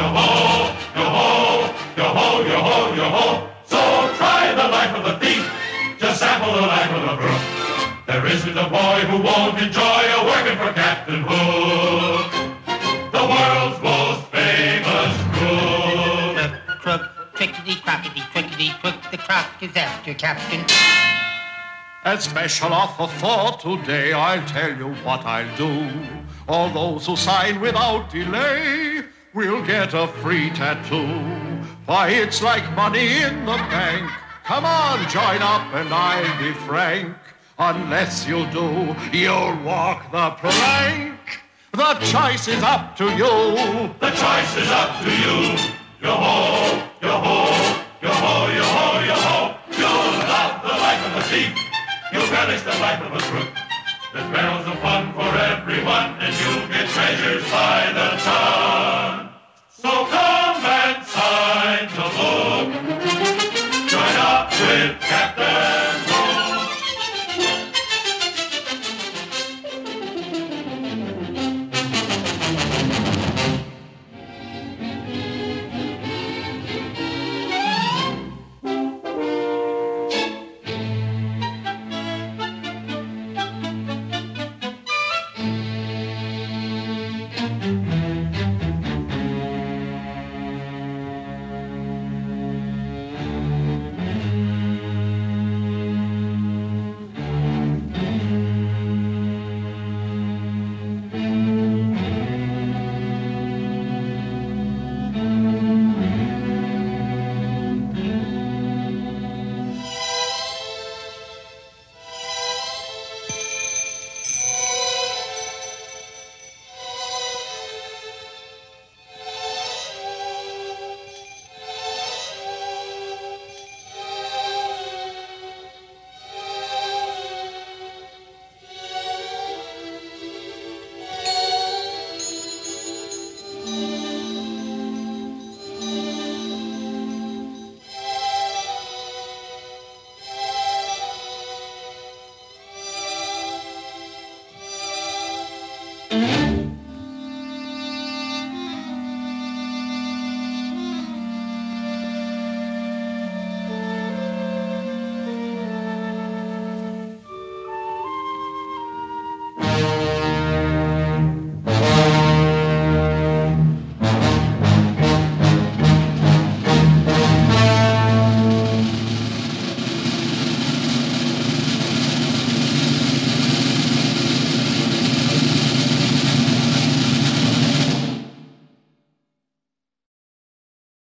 Yo ho, yo ho, yo ho, yo ho, yo ho. So try the life of the thief. Just sample the life of the crook. There isn't a boy who won't enjoy a working for Captain Hook. The world's most famous crook. Crook, trickety crockety, trickety crook, the crock is after Captain. A special offer for today, I'll tell you what I'll do. All those who sign without delay will get a free tattoo. Why, it's like money in the bank. Come on, join up and I'll be frank. Unless you do, you'll walk the plank. The choice is up to you. The choice is up to you. Yo ho, yo ho, yo ho, yo ho, yo ho. You'll love the life of a thief. You'll relish the life of a crook. There's barrels of fun for everyone, and you'll